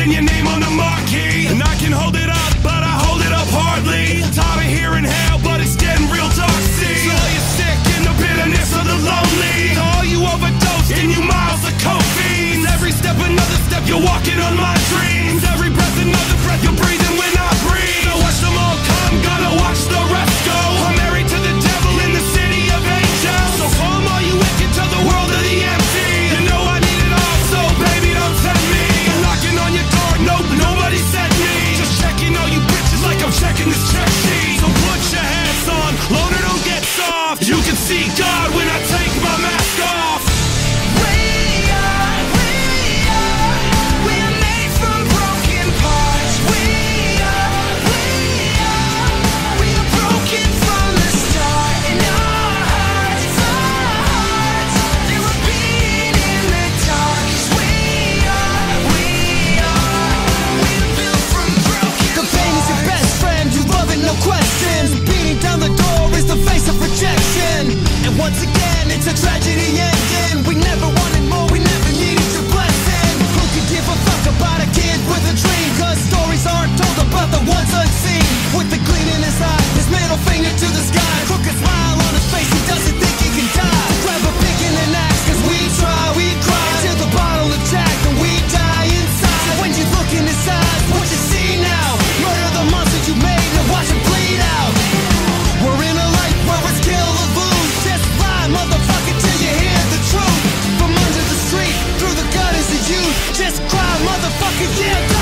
in your name. finger to the sky. Crooked smile on his face, he doesn't think he can die? Grab a pick and an axe, cause we try, we cry Till the bottle of Jack and we die inside. So when you look in his eyes, what you see now? Murder the monster you made and watch him bleed out. We're in a life where it's kill or lose Just lie, motherfucker, till you hear the truth. From under the street, through the gutters of youth. Just cry, motherfucker, yeah,